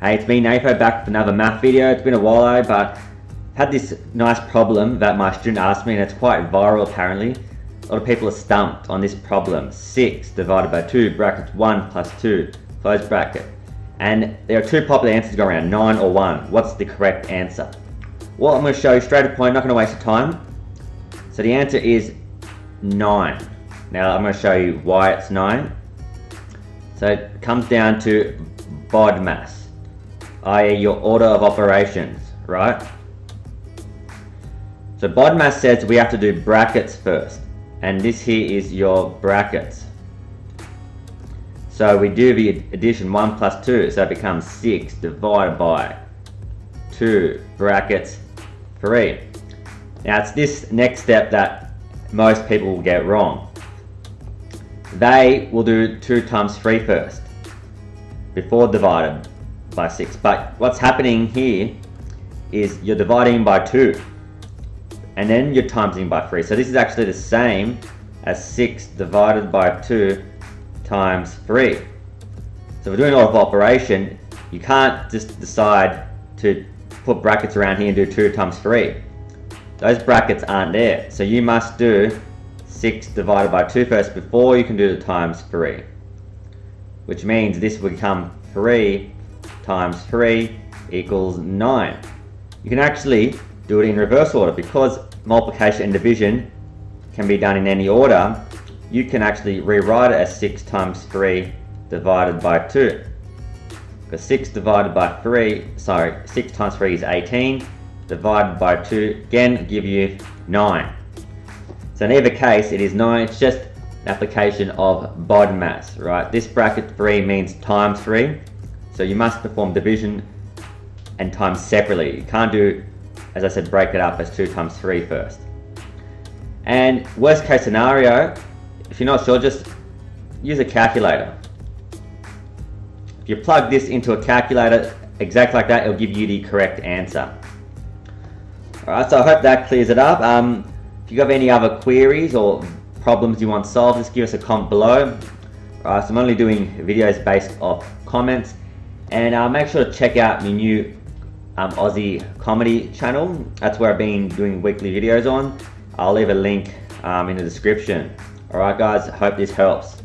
Hey, it's me Napo back with another math video. It's been a while though, but i had this nice problem that my student asked me and it's quite viral apparently. A lot of people are stumped on this problem. 6 divided by 2 brackets 1 plus 2 close bracket. And there are two popular answers going around, 9 or 1. What's the correct answer? Well, I'm going to show you straight to point, not going to waste your time. So the answer is 9. Now I'm going to show you why it's 9. So it comes down to BODMAS i.e. your order of operations, right? So BODMAS says we have to do brackets first, and this here is your brackets. So we do the addition 1 plus 2, so it becomes 6 divided by 2 brackets 3. Now it's this next step that most people will get wrong. They will do 2 times 3 first, before divided by 6. But what's happening here is you're dividing by 2 and then you're timesing by 3. So this is actually the same as 6 divided by 2 times 3. So we're doing a lot of operation. You can't just decide to put brackets around here and do 2 times 3. Those brackets aren't there. So you must do 6 divided by 2 first before you can do the times 3. Which means this will become 3 times 3 equals 9. You can actually do it in reverse order because multiplication and division can be done in any order. You can actually rewrite it as 6 times 3 divided by 2. Because 6 divided by 3, sorry, 6 times 3 is 18, divided by 2, again, give you 9. So in either case, it is 9, it's just application of BODMAS, right? This bracket 3 means times 3, so you must perform division and times separately. You can't do, as I said, break it up as 2 times 3 first. And worst case scenario, if you're not sure, just use a calculator. If you plug this into a calculator, exactly like that, it'll give you the correct answer. Alright, so I hope that clears it up. Um, if you have any other queries or problems you want solved, just give us a comment below. Alright, so I'm only doing videos based off comments. And uh, make sure to check out my new um, Aussie comedy channel. That's where I've been doing weekly videos on. I'll leave a link um, in the description. Alright guys, hope this helps.